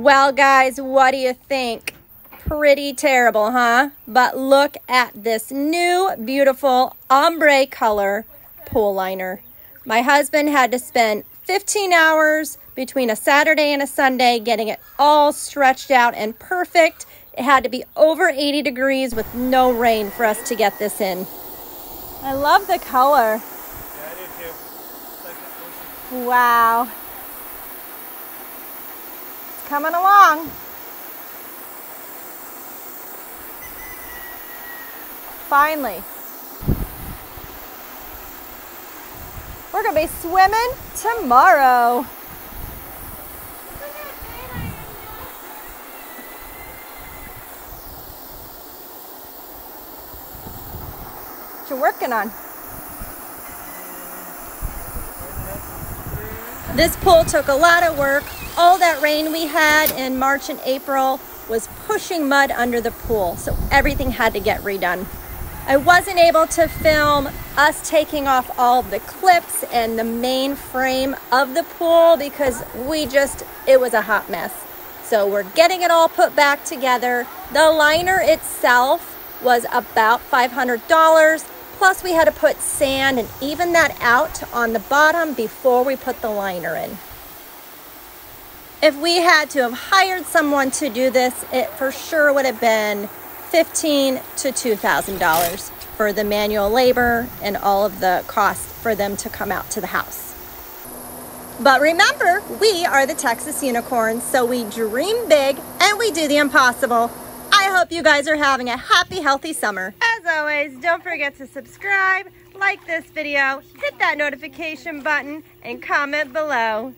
Well, guys, what do you think? Pretty terrible, huh? But look at this new, beautiful ombre color pool liner. My husband had to spend 15 hours between a Saturday and a Sunday getting it all stretched out and perfect. It had to be over 80 degrees with no rain for us to get this in. I love the color. Yeah, I do too. Like Wow. Coming along. Finally. We're going to be swimming tomorrow. What you working on? This pool took a lot of work. All that rain we had in March and April was pushing mud under the pool, so everything had to get redone. I wasn't able to film us taking off all the clips and the main frame of the pool because we just, it was a hot mess. So we're getting it all put back together. The liner itself was about $500. Plus we had to put sand and even that out on the bottom before we put the liner in. If we had to have hired someone to do this, it for sure would have been fifteen to two thousand dollars for the manual labor and all of the costs for them to come out to the house. But remember, we are the Texas Unicorns, so we dream big and we do the impossible. I hope you guys are having a happy, healthy summer. As always, don't forget to subscribe, like this video, hit that notification button, and comment below.